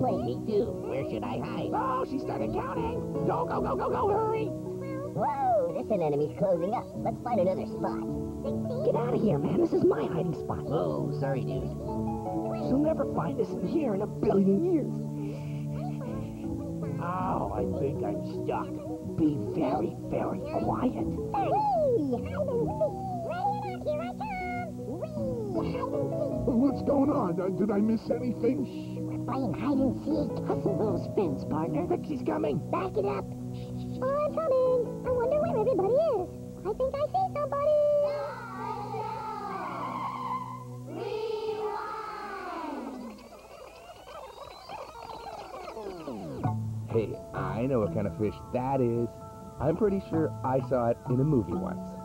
nine. Oh, she started counting. Go, go, go, go, go, hurry. Whoa, this anemone's closing up. Let's find another spot. Get out of here, man. This is my hiding spot. Whoa, sorry, dude. She'll never find us in here in a billion years. Oh, I think I'm stuck. Be very, very quiet. What's going on? Did I miss anything? We're playing hide and seek. Hustle those fins, partner. Pixie's coming. Back it up. Oh, I'm coming. I wonder where everybody is. I think I see somebody. Hey, I know what kind of fish that is. I'm pretty sure I saw it in a movie once.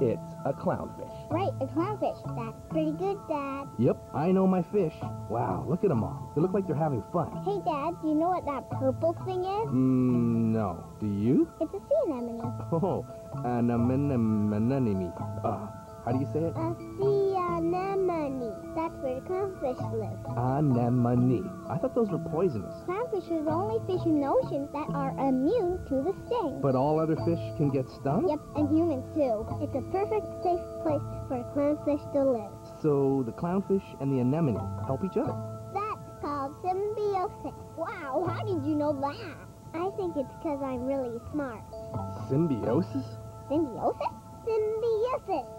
It's a clownfish. Right, a clownfish. That's pretty good, Dad. Yep, I know my fish. Wow, look at them all. They look like they're having fun. Hey, Dad, do you know what that purple thing is? Mm, no. Do you? It's a sea anemone. Oh, anemone. Uh, how do you say it? A sea anemone. That's where the clownfish live. Anemone. I thought those were poisonous. Clownfish are the only fish in the ocean that are immune to the sting. But all other fish can get stung? Yep, and humans too. It's a perfect safe place for a clownfish to live. So the clownfish and the anemone help each other. That's called symbiosis. Wow, how did you know that? I think it's because I'm really smart. Symbiosis? Symbiosis? Symbiosis.